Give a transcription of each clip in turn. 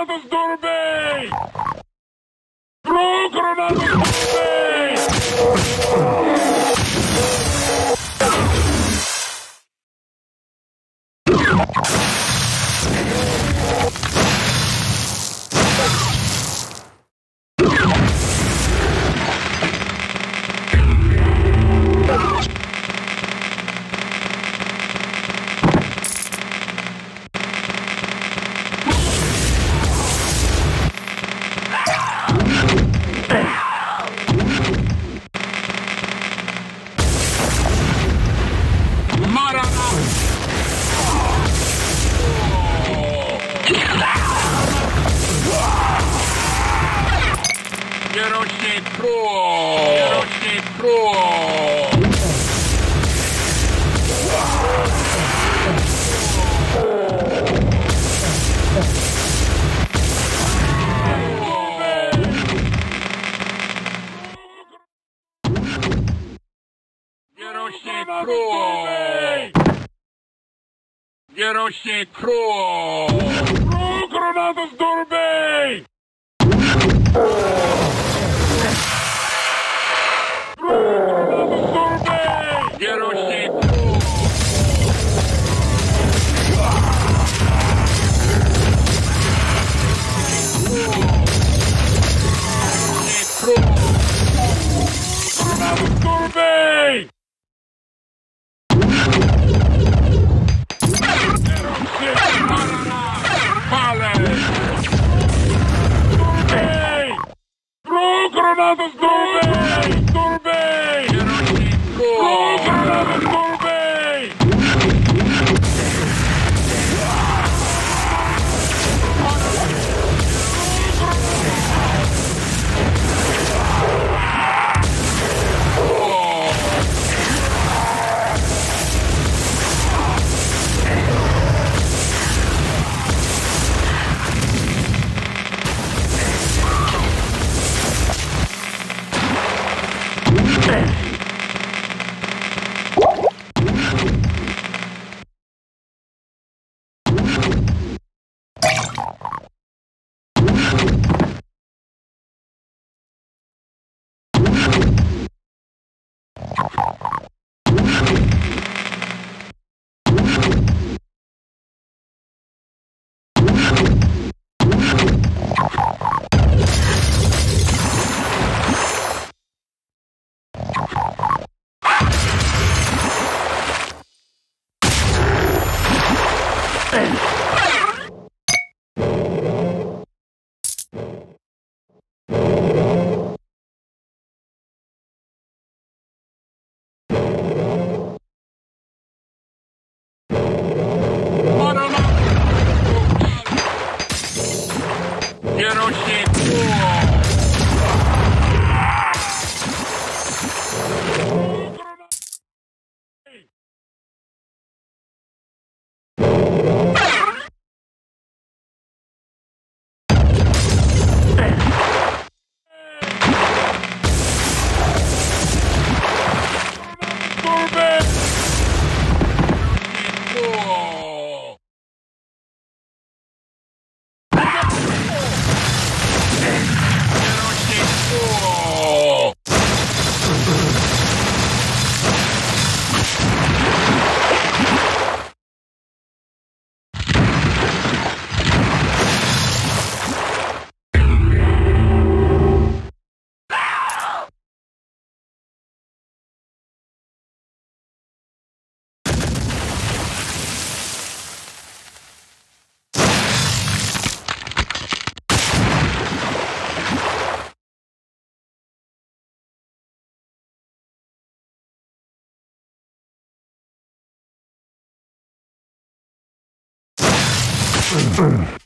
Granados Durbe! Pro Granados Durbe! Gerośnie Pro! Pro granadas Dorbej! Gerośnie Pro! Superman is! Boom.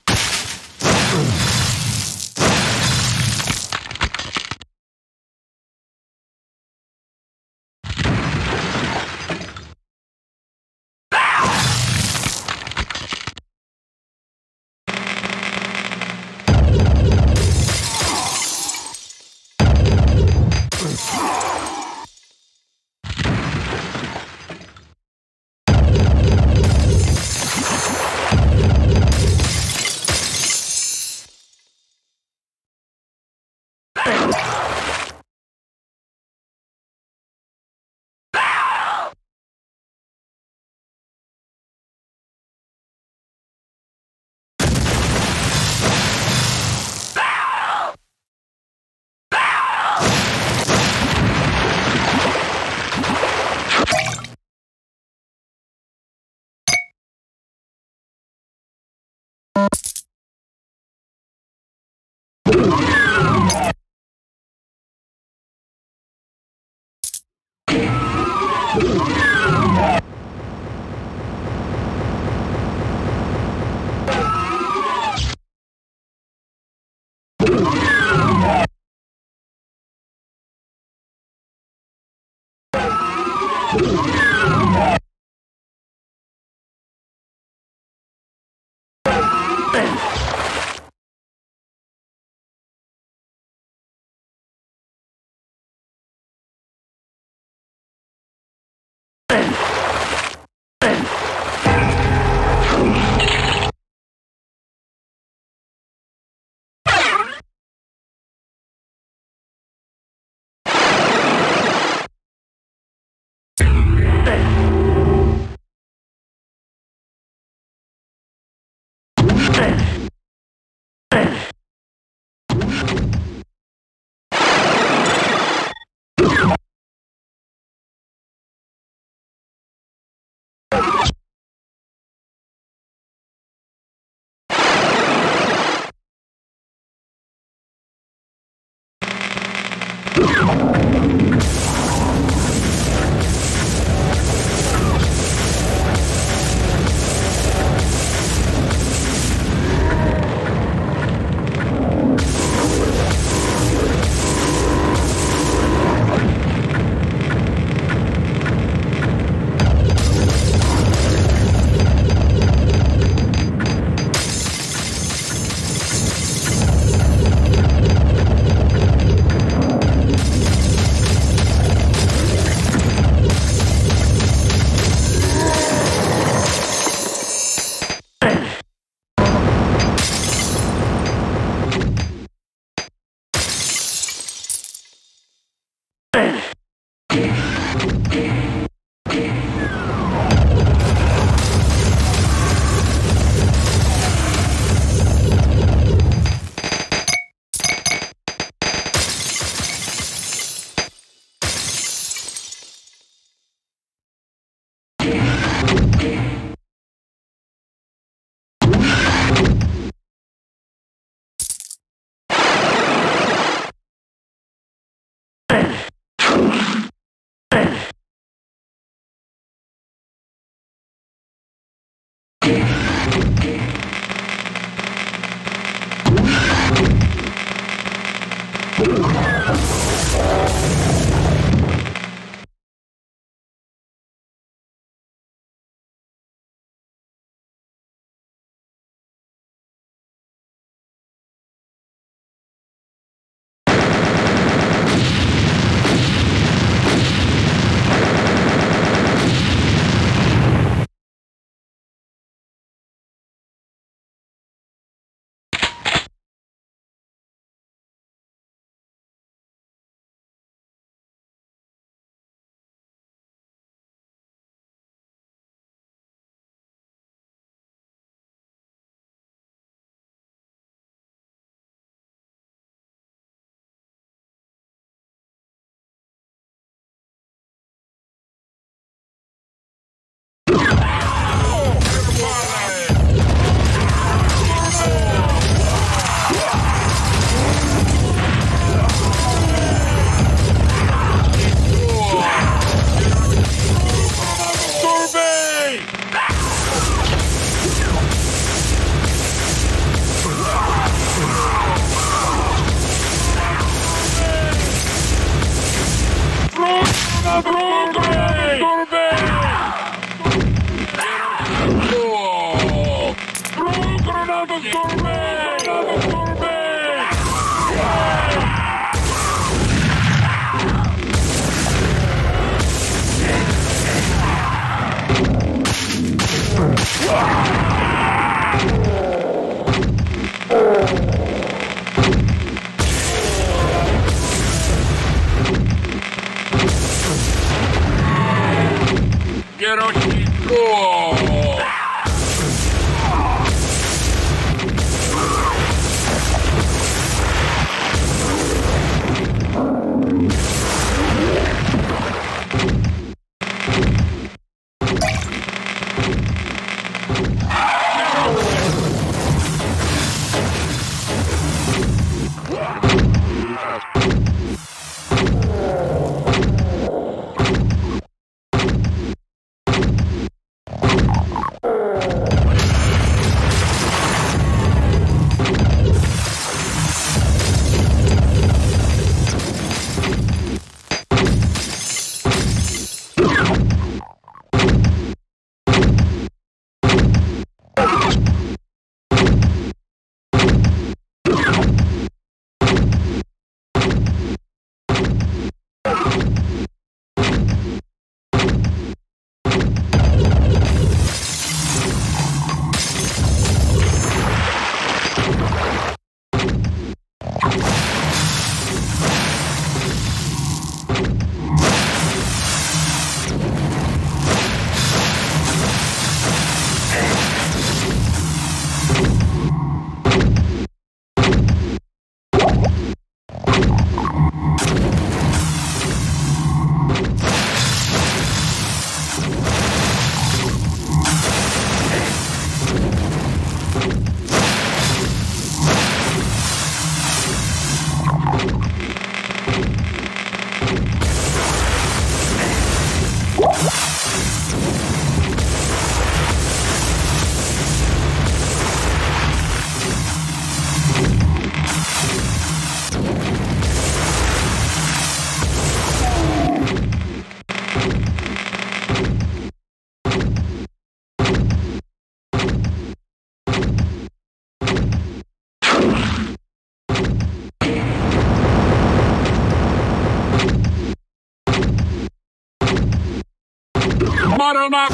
Maranatha.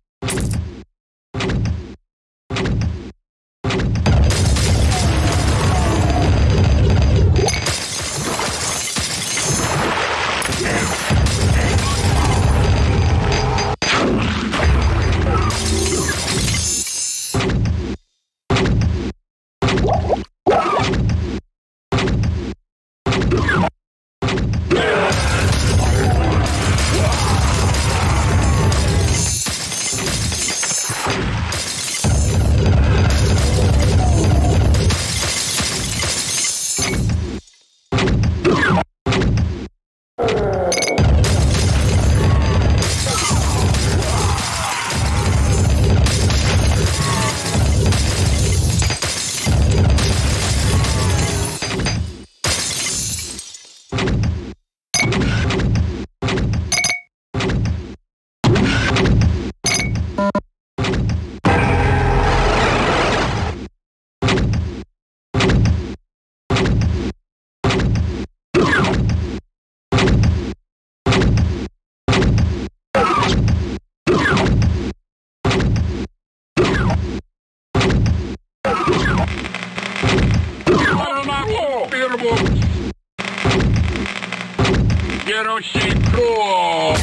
Еручий клуб!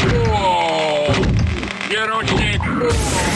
Еручий клуб! Еручий клуб!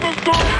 motherfucker!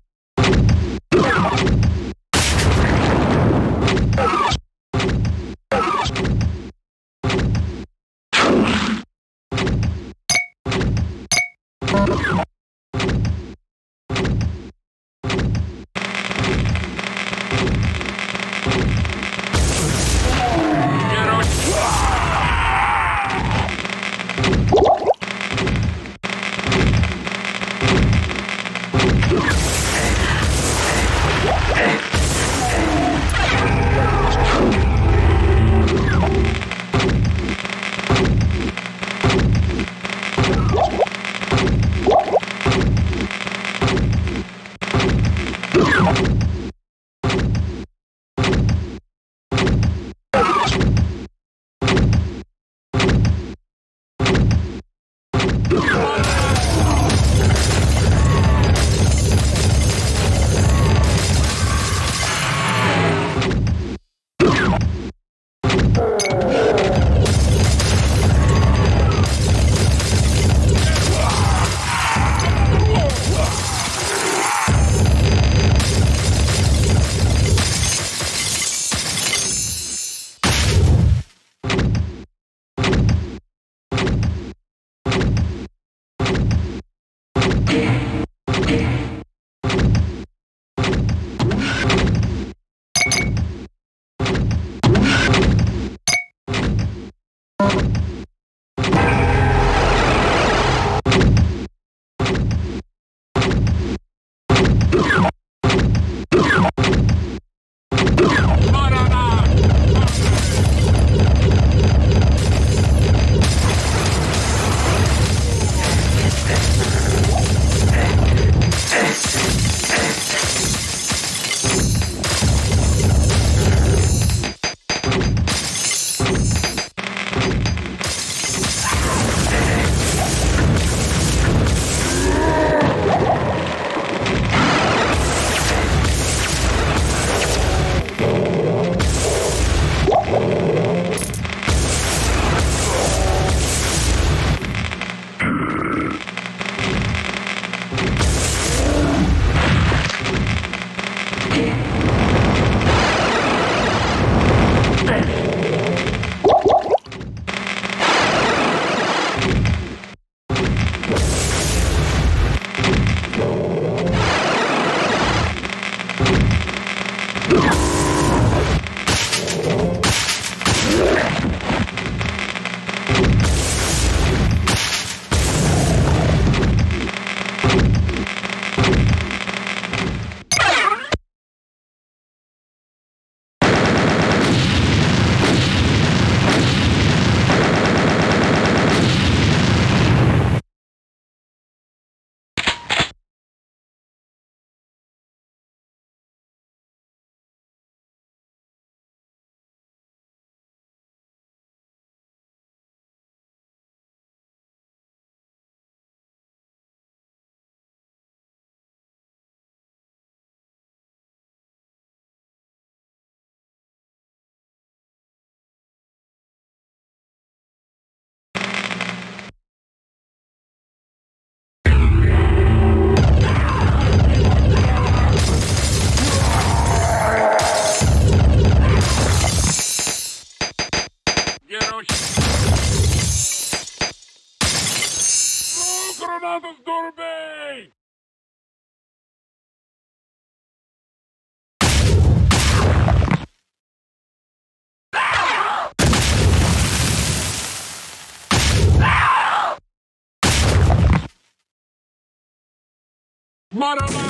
Marana!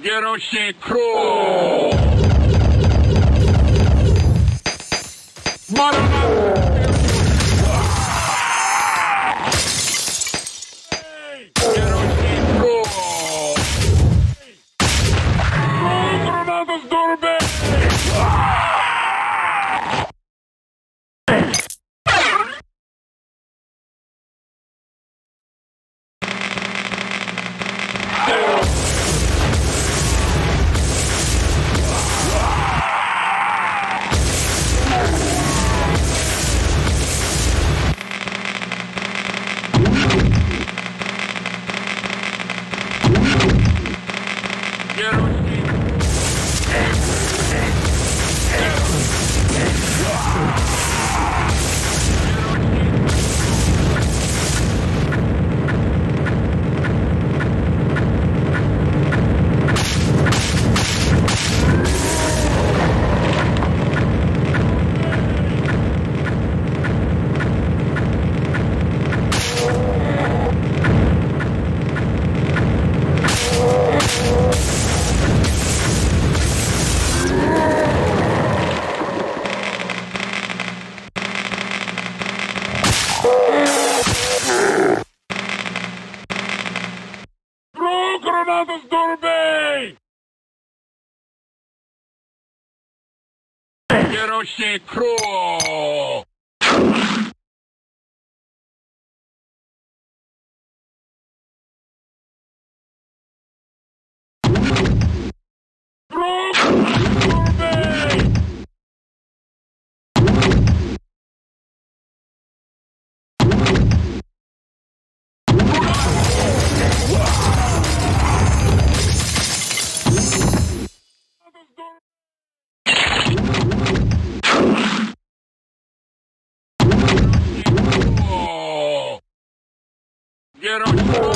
Geroshi Crew! Marana! Russian crew. Get up!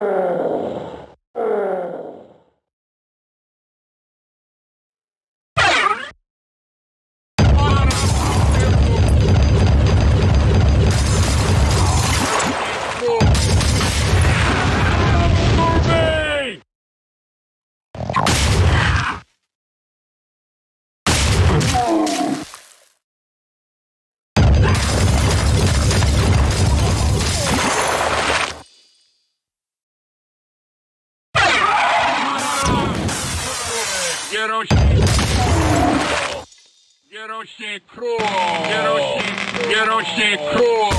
Uh... Герой, герой, герой, герой.